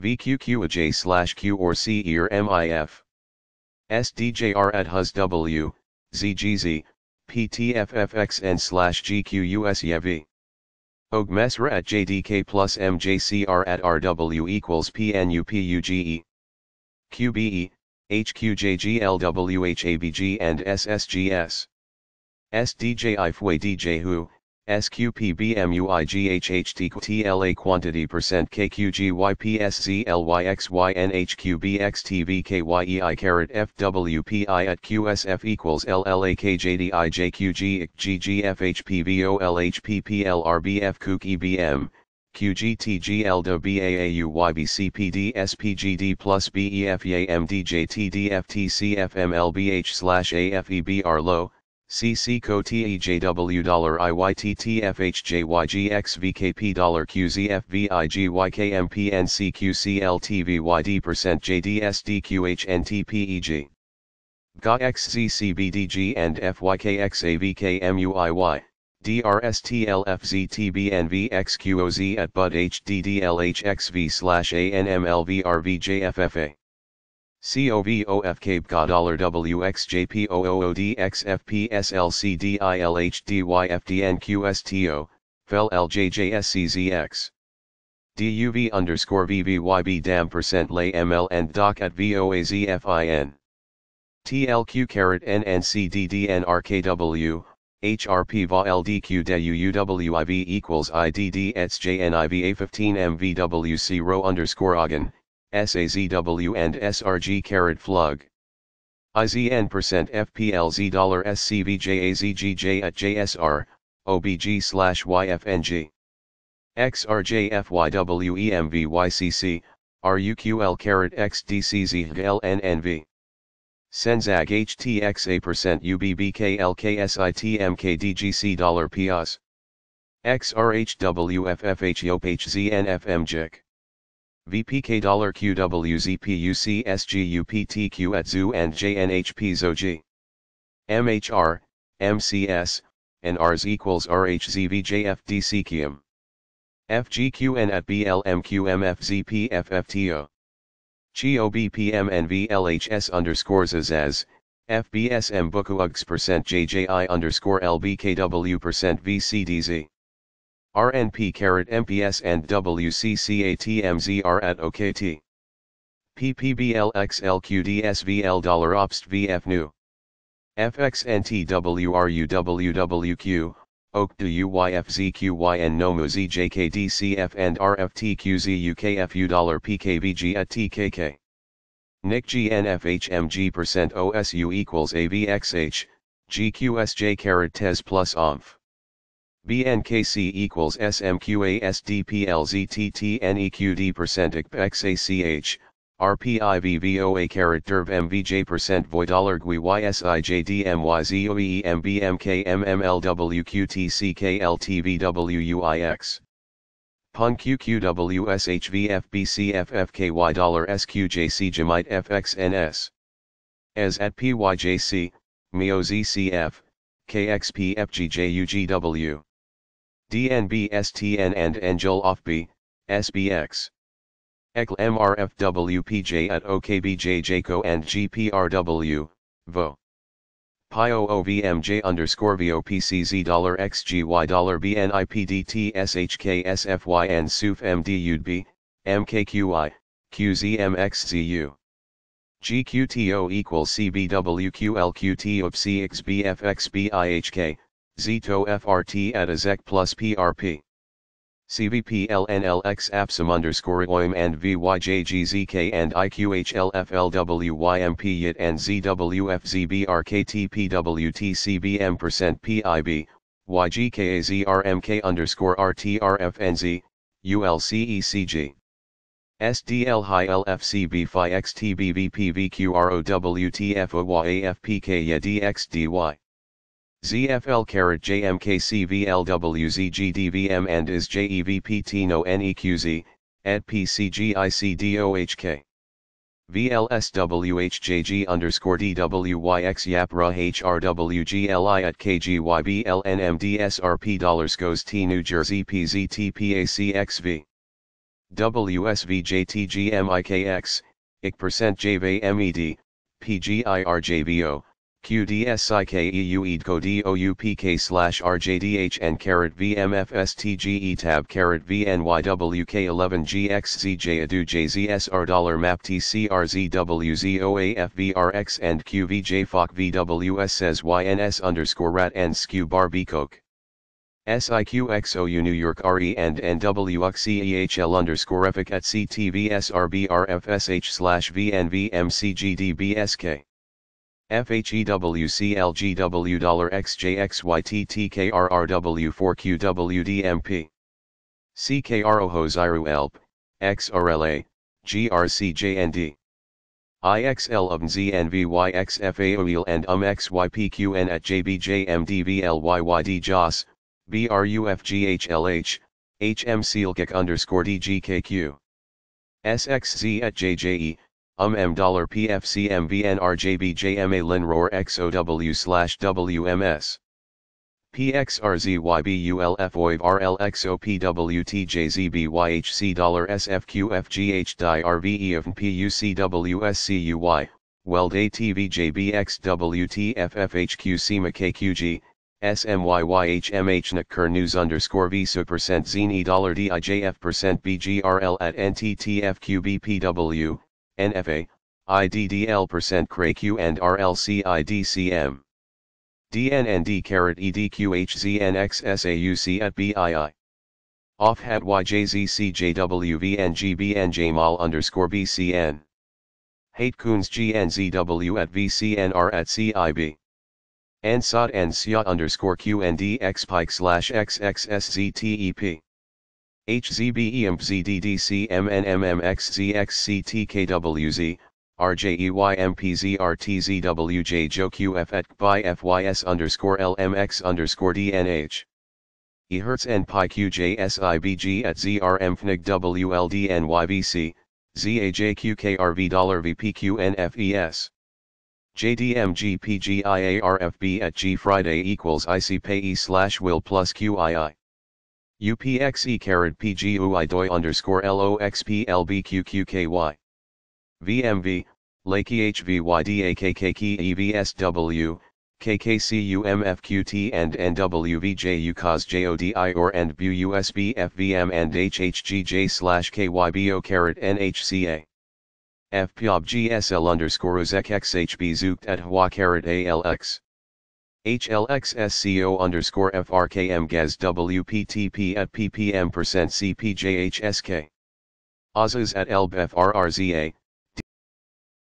VQQ a J slash Q or C MIF. SDJR at HUS W, ZGZ, PTFFXN slash GQUS YEV. OG Mesra at JDK plus MJCR at RW equals PNUPUGE. QBE, HQJGLWHABG and SSGS. SDJ IFWA DJ who, SQPBMUIGHHTTLA quantity percent KQGYPSZLYXYNHQBXTVKYEI caret FWPI at QSF equals LLAKJDIJQG GGFHPVOLHPPLRBF EBM. QGTGLWBAAUYBCPD plus BEFYAMDJTDFTCFMLBH slash AFEBR low, CC co TEJW dollar IYTTFHJYGXVKP dollar QZFVIGYKMPNCQCLTVYD percent JDSDQHNTPEG. GA XZCBDG and FYKXAVKMUIY. DRSTLFZTBNVXQOZ at Bud HDDLHXV slash ANMLVRVJFFA. COVOF Cape God dollar WXJPOODXFPSLCDILHDYFDNQSTO, FEL LJJSCZX. DUV underscore VVYB dam percent lay ML and doc at VOAZFIN. TLQ caret NNCDDNRKW, HRP VA LDQ equals IDD SJNIVA 15 MVWC row underscore AGAN, SAZW and SRG caret flug. IZN percent FPLZ dollar SCVJAZGJ at JSR, OBG slash YFNG. XRJFYWEMVYCC, RUQL caret XDCZGLNNV. Senzag HTXA percent UBBKLKSITMKDGC dollar PIAS. XRHWFFHYOPHZNFMJIC. VPK dollar QWZPUCSGUPTQ at ZOO and JNHP ZOG. MHR, MCS, and RS equals RHZVJFDCQM. FGQN at BLMQMFZPFFTO. GOBPM and VLHS underscores as as, FBSM Bukuugs percent JJI underscore LBKW percent VCDZ. RNP caret MPS and WCCATMZ are at OKT. PPBLXLQDSVL dollar obst VF new. FXNTWRUWWQ, OKDUYFZQY and NOMU ZJKDCF and RFTQZUKFU dollar PKVG at TKK. NIC GNFHMG percent OSU equals AVXH, GQSJ caret TES plus OMF. BNKC equals SMQASDPLZTTNEQD percent XACH, RPIVVOA derv MVJ percent void dollar GUI YSIJDMYZOEMBMKMMLWQTCKLTVWUIX. Pun QQWSHVFBCFFKY dollar SQJC Jamite FXNS. As at PYJC, MIOZCF, KXPFGJUGW. DNBSTN and Angel off B, SBX. MRFWPJ at OKBJJCO and GPRW, VO. PIOOVMJ underscore VOPCZ dollar XGY dollar BNIPDTSHKSFY and SUF MDUDB, MKQI, QZMXZU. GQTO equals CBWQLQT Zito FRT at AZEC plus PRP. CVPLNLX APSM underscore OIM and VYJGZK and IQHLFLWYMP YIT and ZWFZBRKTPWTCBM percent PIB, YGKAZRMK underscore RTRFNZ, ULCECG. SDL high LFCB phi. ZFL caret JMKCVLWZGDVM and is JEVPT no NEQZ, at PCGICDOHK. VLSWHJG underscore DWYX YAPRA HRWGLI at KGYBLNMDSRP dollars goes T New Jersey PZTPACXV. WSVJTGMIKX, IC percent JVMED, PGIRJVO, QDSIKEU EDCO DOUPK slash RJDH and caret VMFSTGE tab carrot VNYWK11GXZJ ADU JZSR dollar map TCRZWZOAFVRX and QVJ VWS says YNS underscore rat and skew bar. SIQXOU New York RE and NWXEHL underscore EFIC at CTVSRBRFSH slash VNVMCGDBSK. FHEWCLGW dollar XJXYTTKRRW4QWDMP. CKRO Hosiru ELP, XRLA, GRCJND. IXL of ZNVYXFAOEL and UMXYPQN at JBJMDVLYYD JOS, BRUFGHLH, underscore DGKQ. SXZ at JJE, um m dollar pfcm vnrjbjma xow slash wms pxrzybulf rlxopwtjzbyhc dollar sfqfgh pucwscuy weld atvjbxwtffhqc mkkg SMYYHMH Nakur News underscore Visa percent Zini dollar DIJF percent BGRL at NTTFQBPW NFA, IDDL percent CRAQ and RLCIDCM. DNND caret EDQHZNXSAUC at BII. Off hat YJZCJWVNGBNJMAL underscore BCN. Hate Coons GNZW at VCNR at CIB. Ansat and Sya underscore QND Pike slash XXSZTEP. HZBEMZDDCMNMMXZXCTKWZ, RJEYMPZRTZWJ at by FYS underscore LMX underscore DNH. E Hertz and Pi QJSIBG at ZRMFNIG WLDNYVC, ZAJQKRV dollar VPQNFES. JDMGPGIARFB at G Friday equals ICPE slash will plus QII. UPXE caret PGUI doi underscore LOXPLBQQKY. VMV, Lakey HVYDAKKKE EVSW, KKCUMFQT and NWVJ UCAS JODI or and BU USB FVM and HHGJ slash KYBO caret NHCA. FPOB GSL underscore OZEK XHB Zookt at HWA caret ALX. HLXSCO underscore FRKM GAZ WPTP at PPM percent CPJHSK. Azaz at ELBFRRZA,